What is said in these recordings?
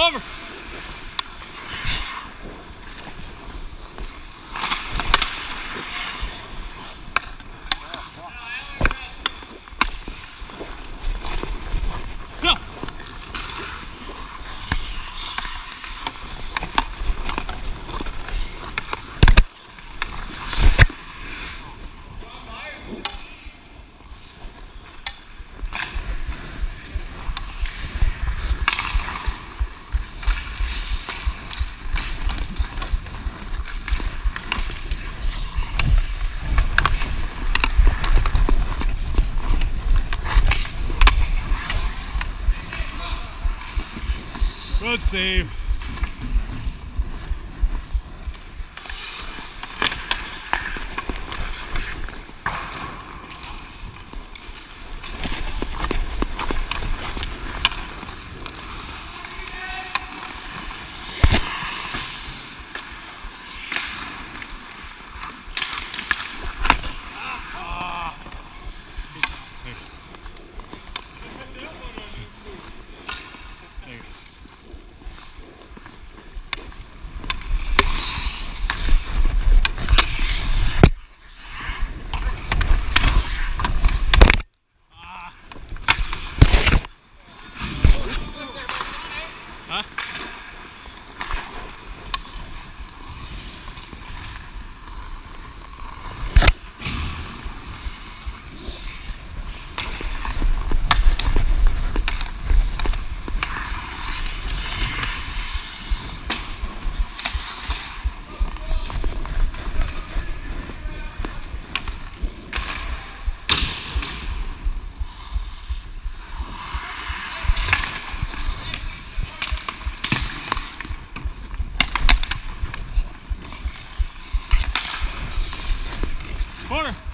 Over. Good save. Corner.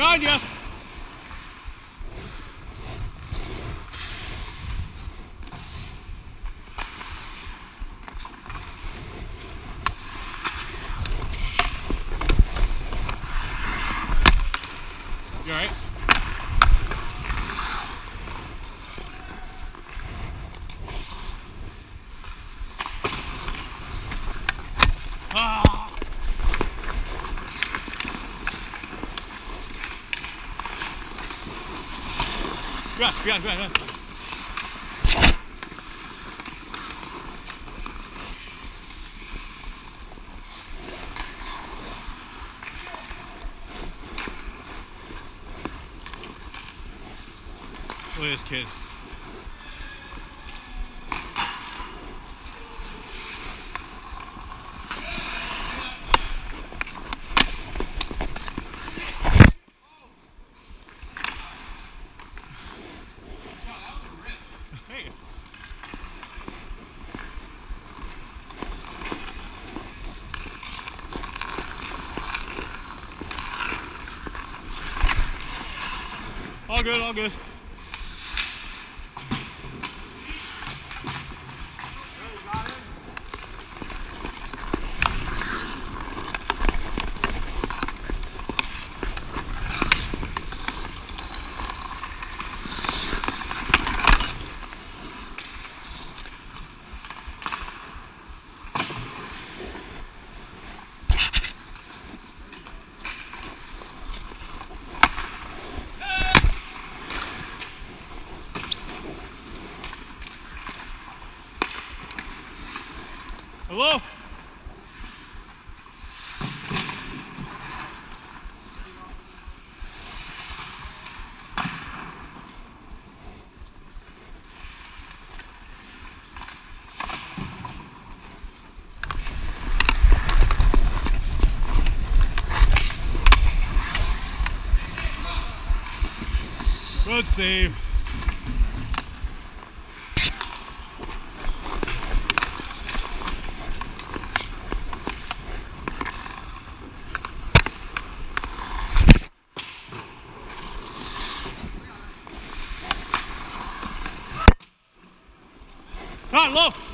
Behind you. You alright? Ah! Run, run, run, run. Look at this kid. All good, all good. Hello? Good save. On, low.